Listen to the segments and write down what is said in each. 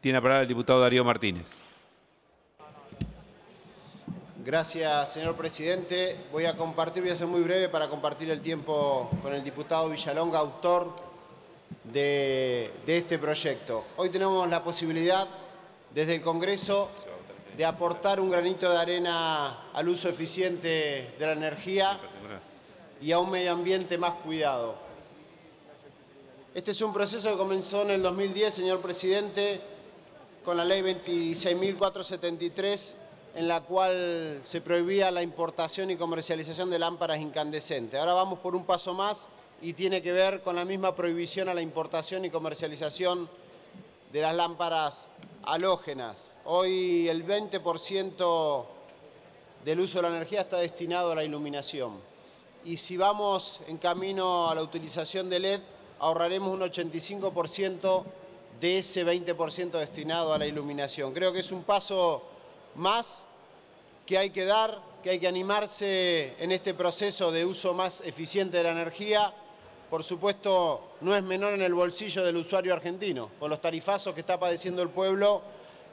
Tiene la palabra el diputado Darío Martínez. Gracias, señor presidente. Voy a compartir, voy a ser muy breve para compartir el tiempo con el diputado Villalonga, autor de, de este proyecto. Hoy tenemos la posibilidad, desde el Congreso, de aportar un granito de arena al uso eficiente de la energía y a un medio ambiente más cuidado. Este es un proceso que comenzó en el 2010, señor presidente, con la ley 26.473, en la cual se prohibía la importación y comercialización de lámparas incandescentes. Ahora vamos por un paso más y tiene que ver con la misma prohibición a la importación y comercialización de las lámparas halógenas. Hoy el 20% del uso de la energía está destinado a la iluminación. Y si vamos en camino a la utilización de LED, ahorraremos un 85% de ese 20% destinado a la iluminación. Creo que es un paso más que hay que dar, que hay que animarse en este proceso de uso más eficiente de la energía. Por supuesto, no es menor en el bolsillo del usuario argentino. Con los tarifazos que está padeciendo el pueblo,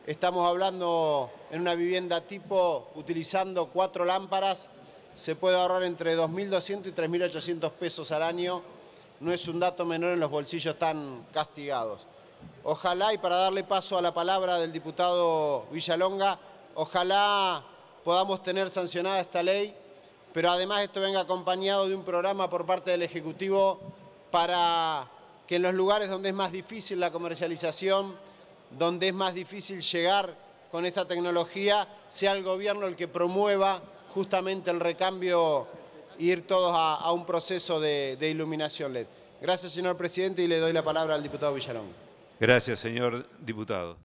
estamos hablando en una vivienda tipo, utilizando cuatro lámparas, se puede ahorrar entre 2.200 y 3.800 pesos al año. No es un dato menor en los bolsillos tan castigados. Ojalá, y para darle paso a la palabra del diputado Villalonga, ojalá podamos tener sancionada esta ley, pero además esto venga acompañado de un programa por parte del Ejecutivo para que en los lugares donde es más difícil la comercialización, donde es más difícil llegar con esta tecnología, sea el gobierno el que promueva justamente el recambio e ir todos a, un proceso de, iluminación LED. Gracias, señor presidente, y le doy la palabra al diputado Villalón. Gracias, señor diputado.